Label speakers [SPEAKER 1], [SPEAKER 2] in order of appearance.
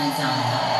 [SPEAKER 1] Anthony Donovan.